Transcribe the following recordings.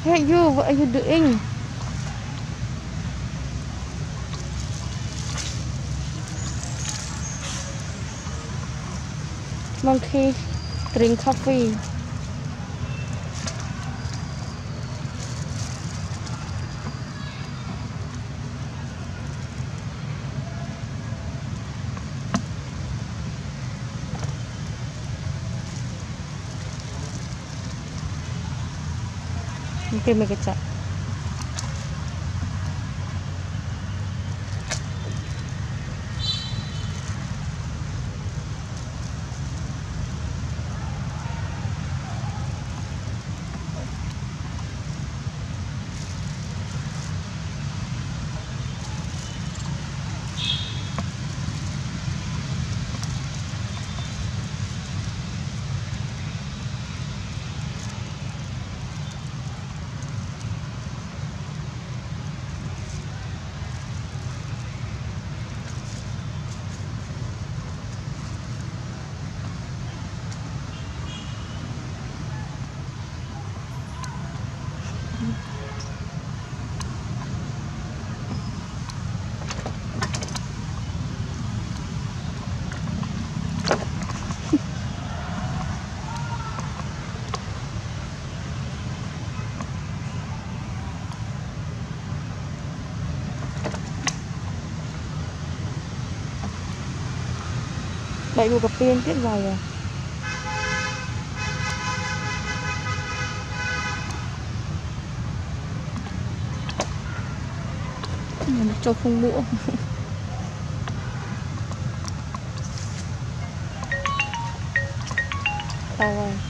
Hey you, what are you doing? Monkey drink coffee. Hindi may kitsa. Đậy vô cà phê tiếp dài à? Cho không mũ Tao rồi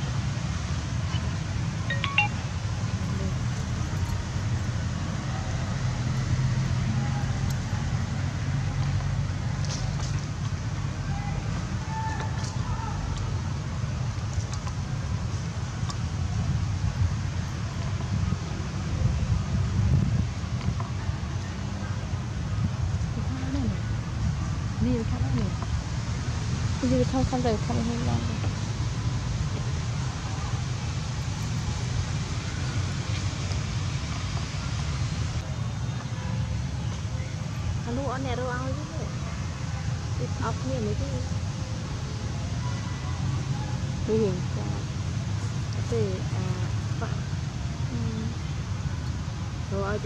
Đi không không được không không ra anu on nero ang itu it up ni ni tu Nguy hiểm cho. Tapi ah pak rồi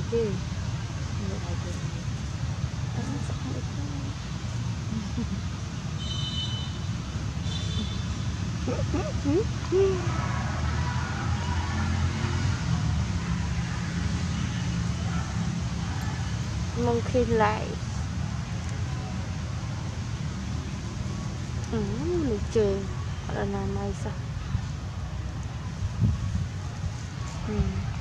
monkey life នេះជើអត់អនាម័យសោះ Mm-hmm.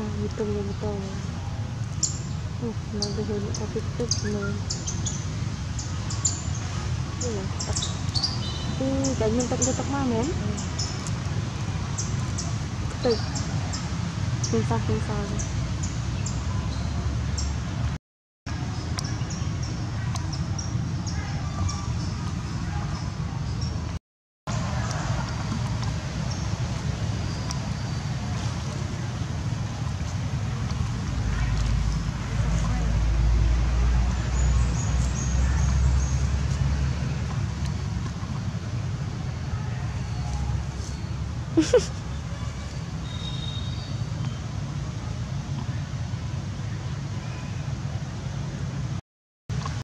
ណាយទុំយមកតអូមកទៅវិញអត់ទឹកទឹកមើលអូទឹកពីតែមានទឹកយកទឹកមកមែនទឹកពីសោះពីសោះ Ha ha ha.